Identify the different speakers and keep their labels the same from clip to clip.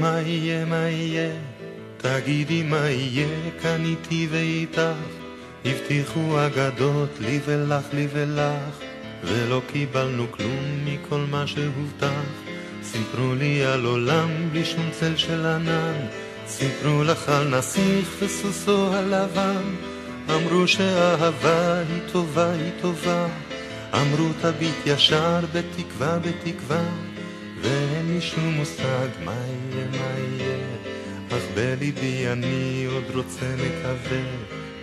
Speaker 1: מה יהיה, מה יהיה, תגידי מה יהיה, כאן איתי ואיתך. הבטיחו אגדות לי ולך, לי ולך, ולא קיבלנו כלום מכל מה שהובטח. סיפרו לי על עולם בלי שום צל של ענן, סיפרו לך על נסיך וסוסו הלבן, אמרו שאהבה היא טובה, היא טובה, אמרו תביט ישר בתקווה, בתקווה, ואין לי שום מושג מה יהיה, מה יהיה, אך בליבי אני עוד רוצה מקווה,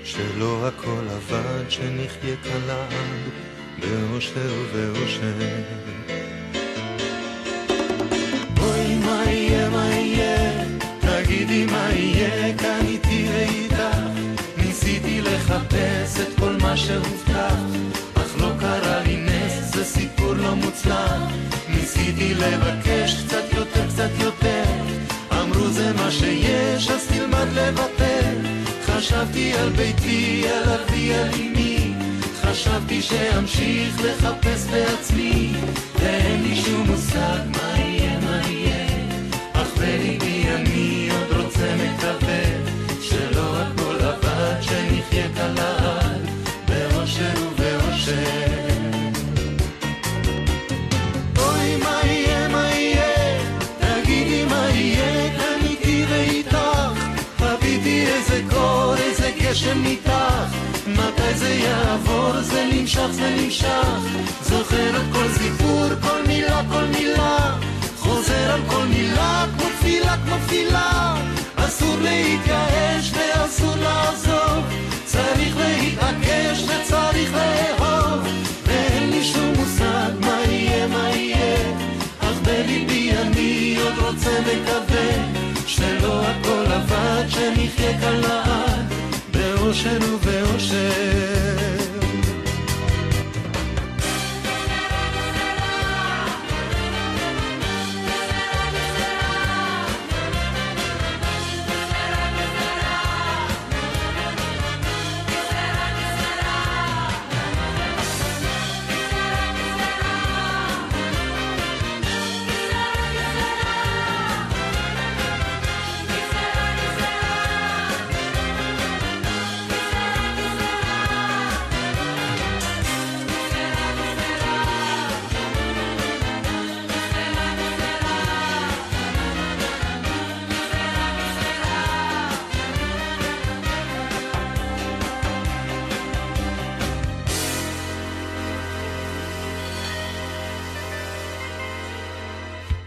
Speaker 1: שלא הכל אבד, שנחיה לעד, באושר ובאושר. אוי מה תגידי מה יהיה, כאן איתי ואיתך, ניסיתי לחפש את כל מה שהובטח, אך לא קרה לי נס, זה סיפור לא מוצלח, ניסיתי לבקש קצת יותר, קצת יותר, אמרו זה מה שיש, אז תלמד לוותר, חשבתי על ביתי, על אבי, על אמי, חשבתי שאמשיך לחפש בעצמי, ואין לי שום גשם איתך, מתי זה יעבור, זה נמשך, זה נמשך, זוכר את כל סיפור, כל מילה, כל מילה, חוזר על כל מילה, כמו תפילה, כמו תפילה, אסור להתייאש הכל עבד,